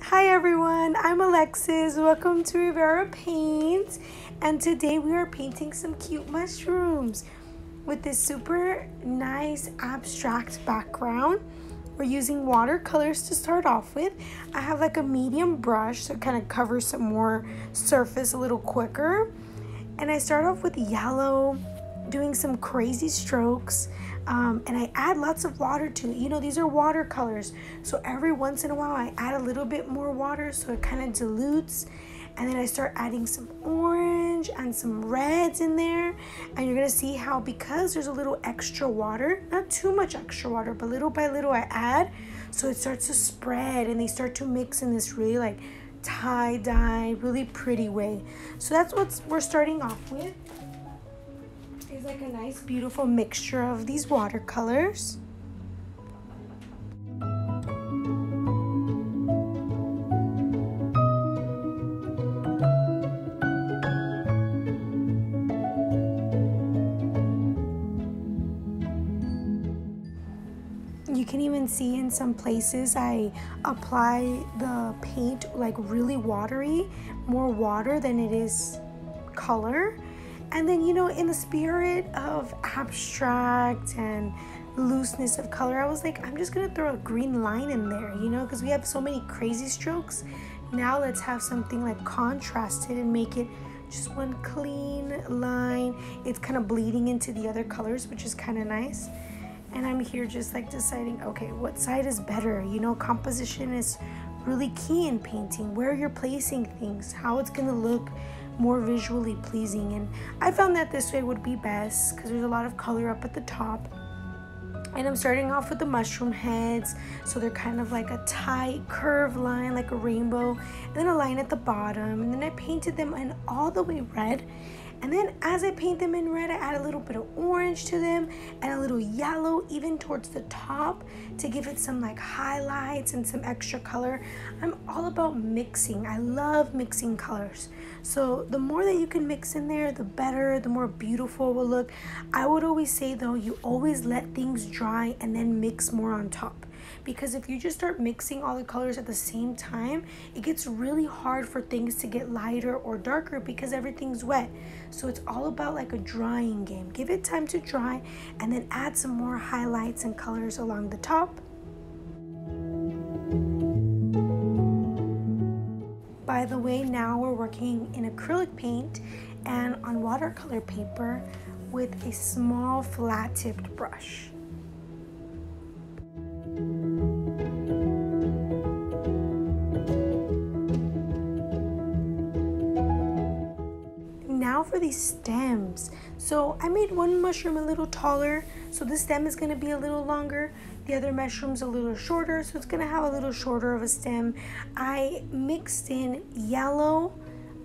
Hi everyone, I'm Alexis. Welcome to Rivera Paints. And today we are painting some cute mushrooms with this super nice abstract background. We're using watercolors to start off with. I have like a medium brush so it kind of covers some more surface a little quicker. And I start off with yellow, doing some crazy strokes. Um, and I add lots of water to it. You know, these are watercolors. So every once in a while, I add a little bit more water so it kind of dilutes. And then I start adding some orange and some reds in there. And you're gonna see how because there's a little extra water, not too much extra water, but little by little I add. So it starts to spread and they start to mix in this really like tie-dye, really pretty way. So that's what we're starting off with. It's like a nice beautiful mixture of these watercolors. You can even see in some places I apply the paint like really watery, more water than it is color. And then, you know, in the spirit of abstract and looseness of color, I was like, I'm just gonna throw a green line in there, you know, because we have so many crazy strokes. Now let's have something like contrasted and make it just one clean line. It's kind of bleeding into the other colors, which is kind of nice and I'm here just like deciding, okay, what side is better? You know, composition is really key in painting, where you're placing things, how it's gonna look more visually pleasing. And I found that this way would be best because there's a lot of color up at the top. And I'm starting off with the mushroom heads. So they're kind of like a tight curved line, like a rainbow. And then a line at the bottom. And then I painted them in all the way red. And then as I paint them in red, I add a little bit of orange to them and a little yellow even towards the top to give it some like highlights and some extra color. I'm all about mixing. I love mixing colors. So the more that you can mix in there, the better, the more beautiful it will look. I would always say though, you always let things dry and then mix more on top because if you just start mixing all the colors at the same time, it gets really hard for things to get lighter or darker because everything's wet. So it's all about like a drying game. Give it time to dry and then add some more highlights and colors along the top. By the way, now we're working in acrylic paint and on watercolor paper with a small flat tipped brush. For these stems. So I made one mushroom a little taller, so the stem is gonna be a little longer. The other mushroom's a little shorter, so it's gonna have a little shorter of a stem. I mixed in yellow,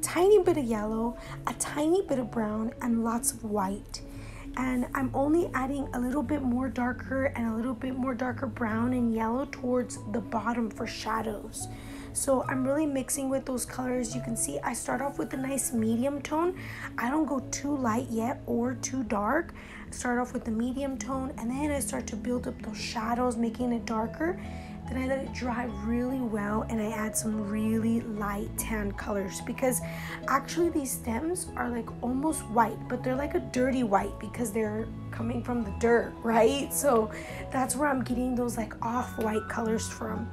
tiny bit of yellow, a tiny bit of brown, and lots of white. And I'm only adding a little bit more darker and a little bit more darker brown and yellow towards the bottom for shadows. So I'm really mixing with those colors. You can see I start off with a nice medium tone. I don't go too light yet or too dark. I start off with the medium tone and then I start to build up those shadows, making it darker. Then I let it dry really well and I add some really light tan colors because actually these stems are like almost white, but they're like a dirty white because they're coming from the dirt, right? So that's where I'm getting those like off-white colors from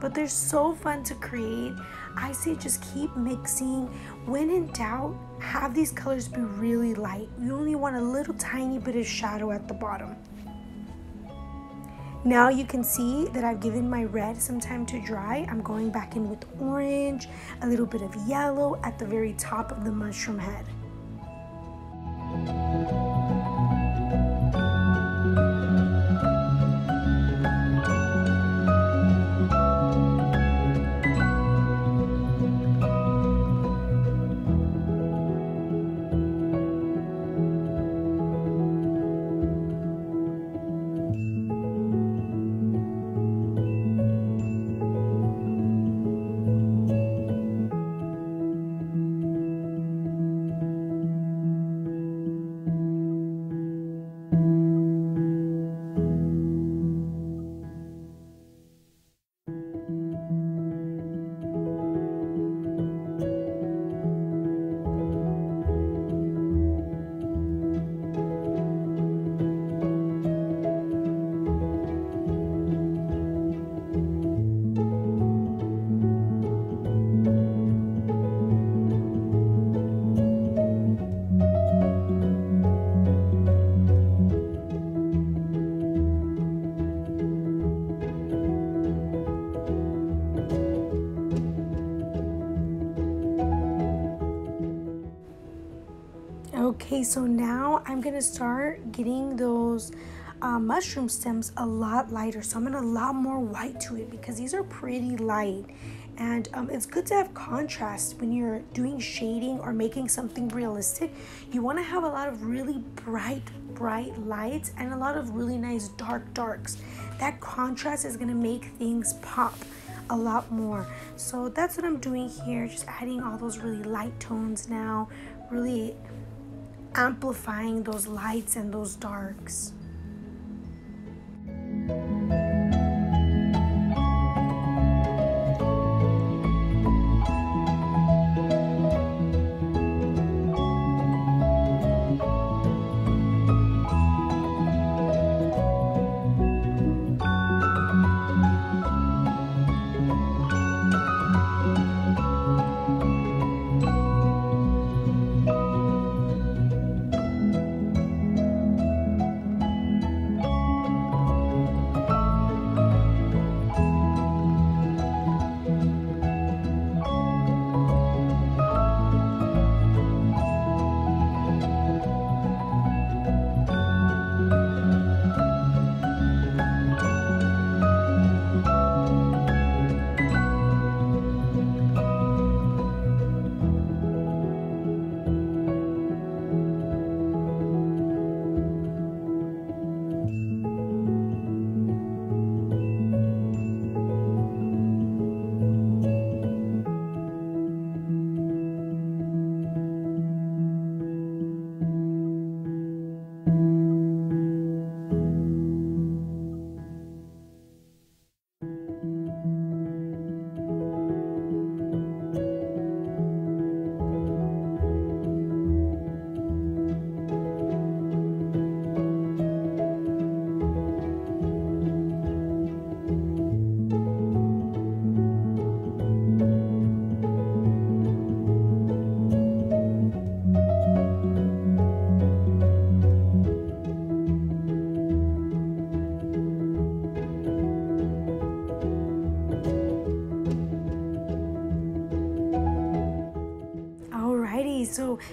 but they're so fun to create. I say just keep mixing. When in doubt, have these colors be really light. You only want a little tiny bit of shadow at the bottom. Now you can see that I've given my red some time to dry. I'm going back in with orange, a little bit of yellow at the very top of the mushroom head. I'm gonna start getting those uh, mushroom stems a lot lighter. So I'm gonna a lot more white to it because these are pretty light. And um, it's good to have contrast when you're doing shading or making something realistic. You wanna have a lot of really bright, bright lights and a lot of really nice dark darks. That contrast is gonna make things pop a lot more. So that's what I'm doing here, just adding all those really light tones now, really amplifying those lights and those darks.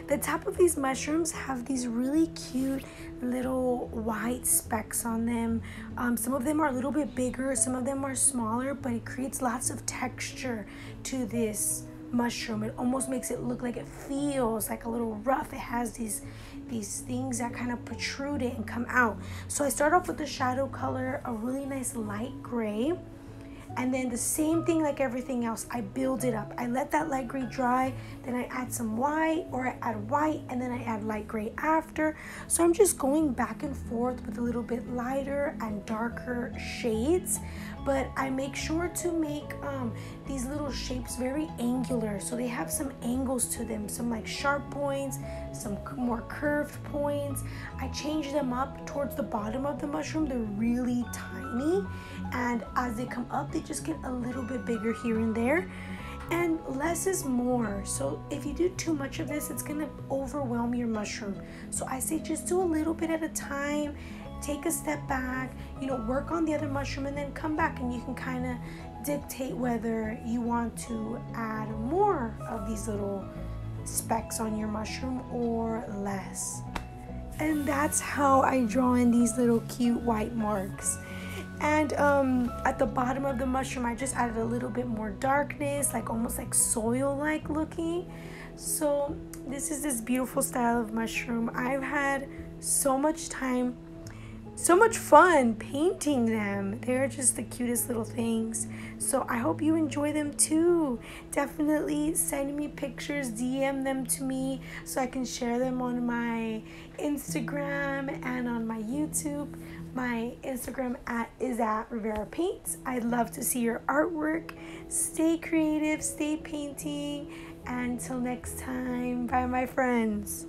The top of these mushrooms have these really cute little white specks on them. Um, some of them are a little bit bigger, some of them are smaller, but it creates lots of texture to this mushroom. It almost makes it look like it feels like a little rough. It has these these things that kind of protrude it and come out. So I start off with the shadow color, a really nice light gray and then the same thing like everything else. I build it up. I let that light gray dry then i add some white or i add white and then i add light gray after. So i'm just going back and forth with a little bit lighter and darker shades but I make sure to make um, these little shapes very angular. So they have some angles to them some like sharp points some more curved points. I change them up towards the bottom of the mushroom. They're really tiny. And as they come up they just get a little bit bigger here and there. And less is more. So if you do too much of this it's gonna overwhelm your mushroom. So I say just do a little bit at a time. Take a step back, you know, work on the other mushroom and then come back and you can kind of dictate whether you want to add more of these little specks on your mushroom or less. And that's how I draw in these little cute white marks. And um, at the bottom of the mushroom, I just added a little bit more darkness, like almost like soil-like looking. So this is this beautiful style of mushroom. I've had so much time so much fun painting them. They're just the cutest little things. So I hope you enjoy them too. Definitely send me pictures, DM them to me so I can share them on my Instagram and on my YouTube. My Instagram at is at Rivera Paints. I'd love to see your artwork. Stay creative, stay painting. And until next time, bye my friends.